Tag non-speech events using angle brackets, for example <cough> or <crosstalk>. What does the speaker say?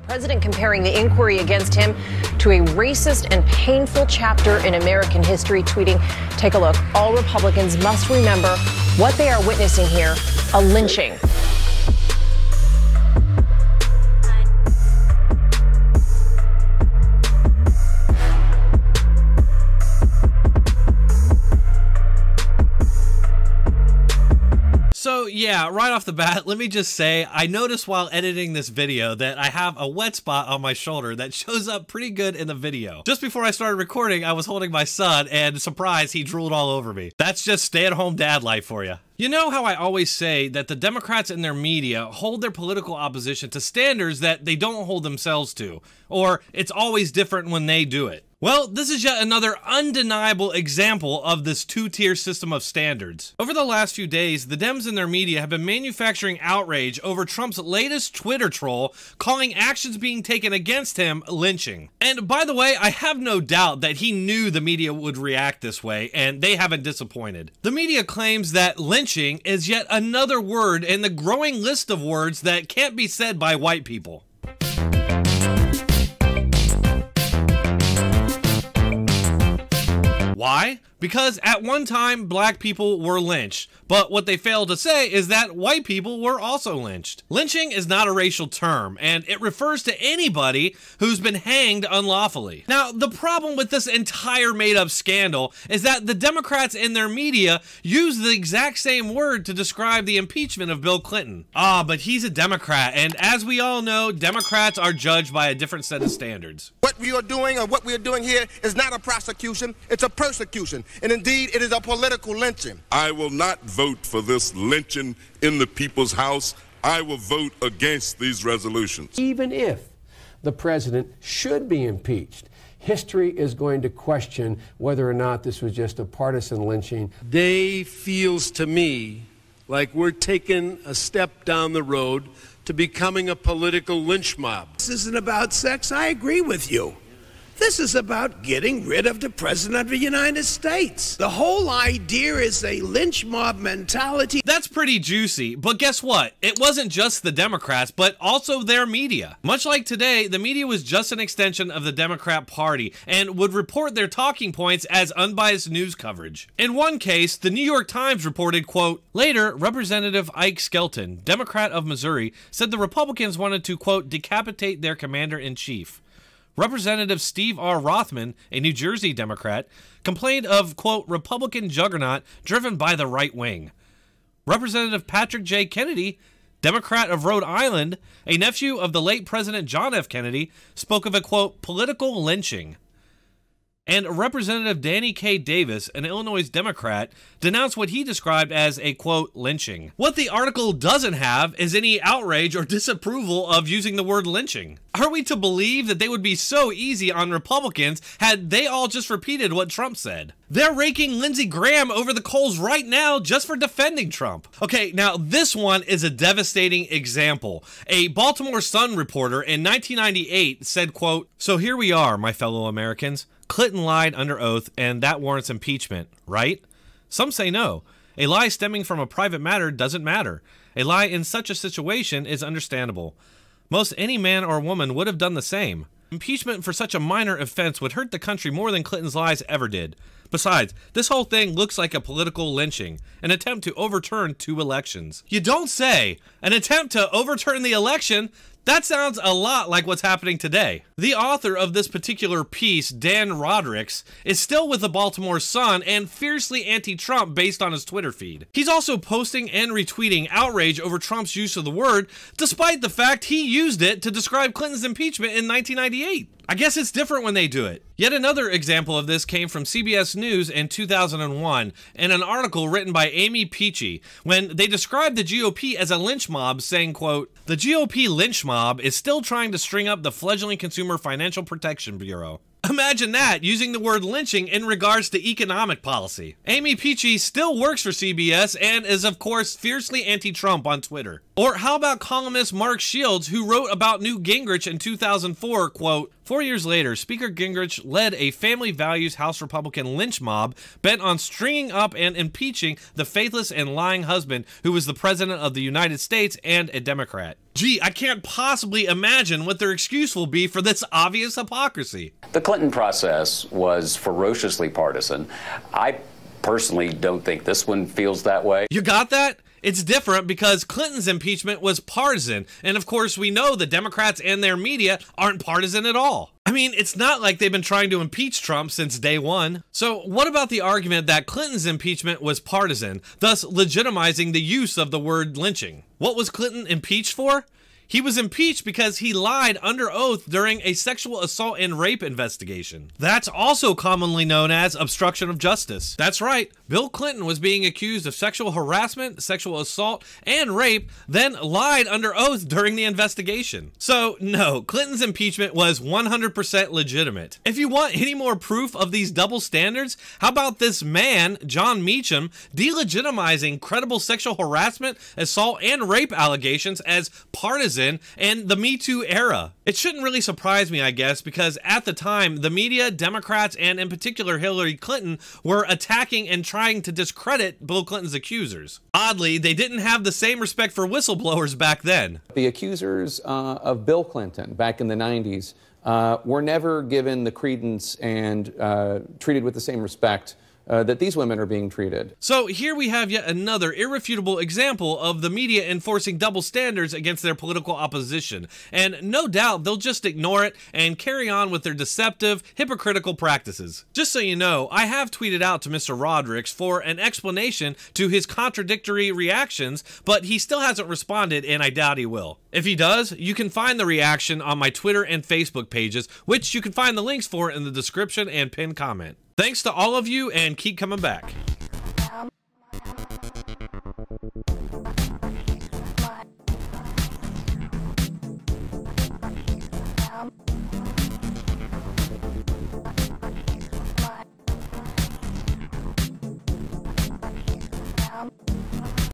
The president comparing the inquiry against him to a racist and painful chapter in American history, tweeting, Take a look. All Republicans must remember what they are witnessing here a lynching. Yeah, right off the bat, <laughs> let me just say, I noticed while editing this video that I have a wet spot on my shoulder that <laughs> shows up pretty good in the video. Just before I started recording, I was holding my son and surprise, he drooled all over me. That's just stay-at-home dad life for you. You know how I always say that the Democrats and their media hold their political opposition to standards that they don't hold themselves to, or it's always different when they do it. Well, this is yet another undeniable example of this two-tier system of standards. Over the last few days, the Dems and their media have been manufacturing outrage over Trump's latest Twitter troll, calling actions being taken against him lynching. And by the way, I have no doubt that he knew the media would react this way, and they haven't disappointed. The media claims that lynching is yet another word in the growing list of words that can't be said by white people. Why? Because at one time, black people were lynched, but what they fail to say is that white people were also lynched. Lynching is not a racial term, and it refers to anybody who's been hanged unlawfully. Now, the problem with this entire made up scandal is that the Democrats in their media use the exact same word to describe the impeachment of Bill Clinton. Ah, but he's a Democrat, and as we all know, Democrats are judged by a different set of standards. What we are doing or what we are doing here is not a prosecution, it's a persecution and indeed it is a political lynching. I will not vote for this lynching in the people's house. I will vote against these resolutions. Even if the president should be impeached, history is going to question whether or not this was just a partisan lynching. Day feels to me like we're taking a step down the road to becoming a political lynch mob. This isn't about sex. I agree with you. This is about getting rid of the President of the United States. The whole idea is a lynch mob mentality. That's pretty juicy, but guess what? It wasn't just the Democrats, but also their media. Much like today, the media was just an extension of the Democrat Party and would report their talking points as unbiased news coverage. In one case, the New York Times reported, quote, Later, Representative Ike Skelton, Democrat of Missouri, said the Republicans wanted to, quote, decapitate their commander-in-chief. Representative Steve R. Rothman, a New Jersey Democrat, complained of, quote, Republican juggernaut driven by the right wing. Representative Patrick J. Kennedy, Democrat of Rhode Island, a nephew of the late President John F. Kennedy, spoke of a, quote, political lynching. And Representative Danny K. Davis, an Illinois Democrat, denounced what he described as a quote lynching. What the article doesn't have is any outrage or disapproval of using the word lynching. Are we to believe that they would be so easy on Republicans had they all just repeated what Trump said? They're raking Lindsey Graham over the coals right now just for defending Trump. Okay, now this one is a devastating example. A Baltimore Sun reporter in 1998 said, quote, So here we are, my fellow Americans. Clinton lied under oath, and that warrants impeachment, right? Some say no. A lie stemming from a private matter doesn't matter. A lie in such a situation is understandable. Most any man or woman would have done the same. Impeachment for such a minor offense would hurt the country more than Clinton's lies ever did. Besides, this whole thing looks like a political lynching, an attempt to overturn two elections. You don't say! An attempt to overturn the election? That sounds a lot like what's happening today. The author of this particular piece, Dan Rodricks, is still with the Baltimore Sun and fiercely anti-Trump based on his Twitter feed. He's also posting and retweeting outrage over Trump's use of the word, despite the fact he used it to describe Clinton's impeachment in 1998. I guess it's different when they do it. Yet another example of this came from CBS News in 2001 in an article written by Amy Peachy when they described the GOP as a lynch mob saying, quote, "The GOP lynch mob is still trying to string up the fledgling Consumer Financial Protection Bureau." Imagine that, using the word lynching in regards to economic policy. Amy Peachy still works for CBS and is, of course, fiercely anti Trump on Twitter. Or how about columnist Mark Shields, who wrote about Newt Gingrich in 2004, quote, Four years later, Speaker Gingrich led a family values House Republican lynch mob bent on stringing up and impeaching the faithless and lying husband who was the President of the United States and a Democrat. Gee, I can't possibly imagine what their excuse will be for this obvious hypocrisy. The Clinton process was ferociously partisan. I personally don't think this one feels that way. You got that? It's different because Clinton's impeachment was partisan. And of course, we know the Democrats and their media aren't partisan at all. I mean, it's not like they've been trying to impeach Trump since day one. So, what about the argument that Clinton's impeachment was partisan, thus legitimizing the use of the word lynching? What was Clinton impeached for? He was impeached because he lied under oath during a sexual assault and rape investigation. That's also commonly known as obstruction of justice. That's right, Bill Clinton was being accused of sexual harassment, sexual assault, and rape, then lied under oath during the investigation. So, no, Clinton's impeachment was 100% legitimate. If you want any more proof of these double standards, how about this man, Jon Meacham, delegitimizing credible sexual harassment, assault, and rape allegations as partisan? And the Me Too era. It shouldn't really surprise me, I guess, because at the time, the media, Democrats, and in particular Hillary Clinton were attacking and trying to discredit Bill Clinton's accusers. Oddly, they didn't have the same respect for whistleblowers back then. The accusers uh, of Bill Clinton back in the 90s uh, were never given the credence and uh, treated with the same respect uh, that these women are being treated. So here we have yet another irrefutable example of the media enforcing double standards against their political opposition. And no doubt they'll just ignore it and carry on with their deceptive, hypocritical practices. Just so you know, I have tweeted out to Mr. Rodrigues for an explanation to his contradictory reactions, but he still hasn't responded and I doubt he will. If he does, you can find the reaction on my Twitter and Facebook pages, which you can find the links for in the description and pinned comment. Thanks to all of you and keep coming back.